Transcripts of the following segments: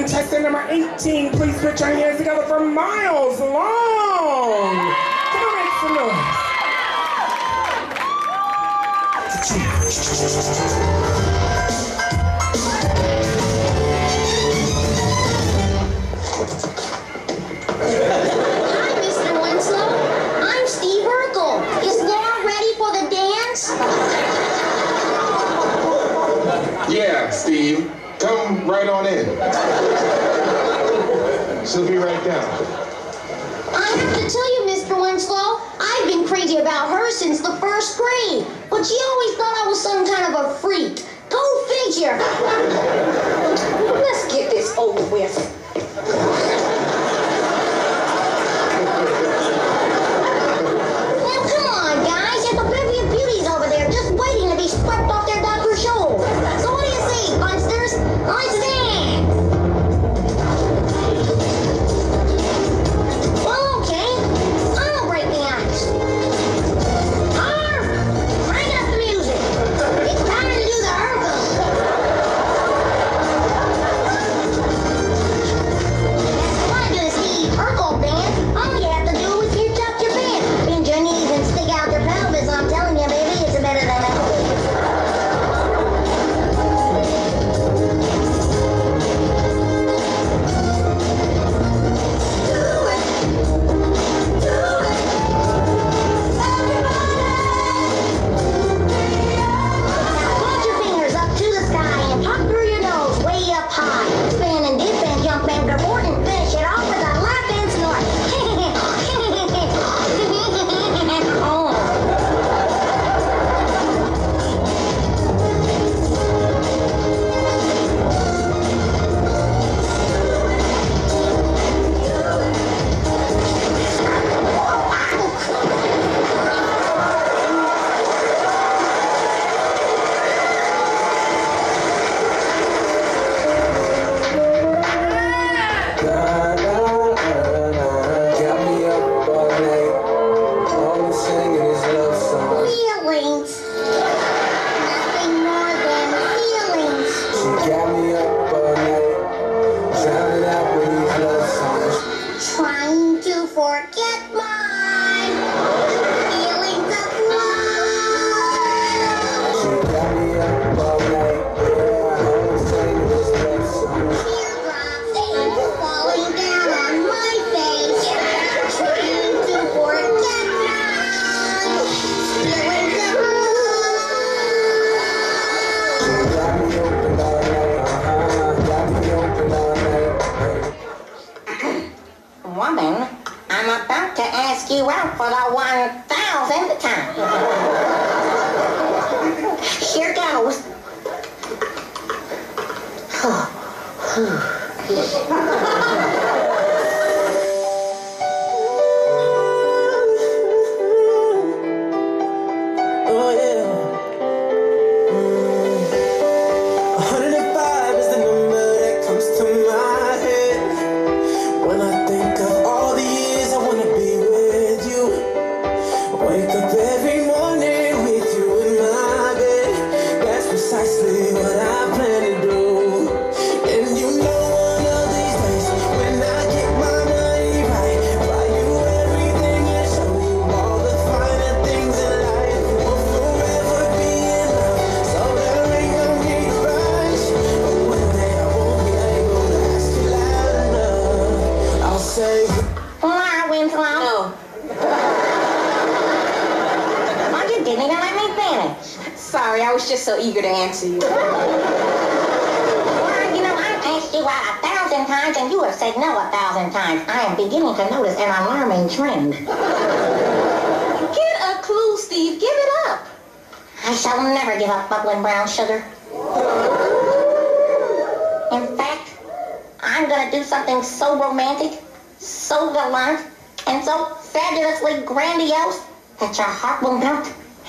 Contestant number 18, please put your hands together for Miles Long. Come on, make some Hi, Mr. Winslow. I'm Steve Urkel. Is Laura ready for the dance? Yeah, Steve. Come right on in. She'll be right down. I have to tell you, Mr. Winslow, I've been crazy about her since the first grade. But she always thought I was some kind of a freak. Go figure. Let's get this Woman, I'm about to ask you out for the one thousandth time. Here goes. Oh Sorry, I was just so eager to answer you. Well, you know, I've asked you out a thousand times and you have said no a thousand times. I am beginning to notice an alarming trend. Get a clue, Steve. Give it up. I shall never give up bubbling brown sugar. In fact, I'm gonna do something so romantic, so gallant, and so fabulously grandiose that your heart will melt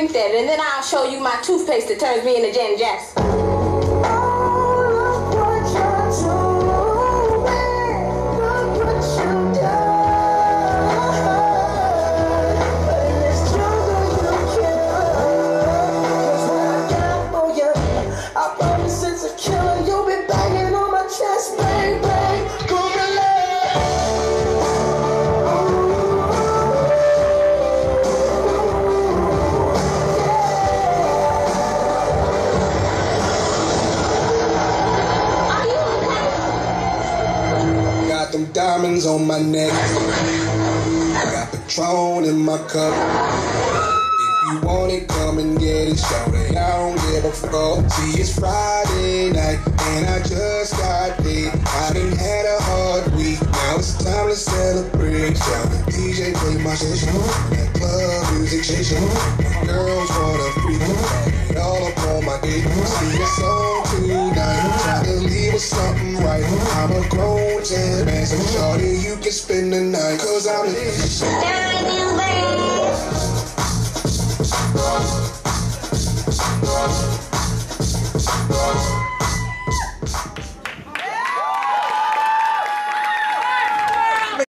drink that, and then I'll show you my toothpaste that turns me into Janet Jackson. Diamonds on my neck. I Got Patron in my cup. If you want it, come and get it, shorty. I don't give a fuck. See, it's Friday night, and I just got paid. I done had a hard week. Now it's time to celebrate. Shout the DJ play my shit. That club music station. Girls grown ass man, so shorty, you can spend the night. Cause I'm the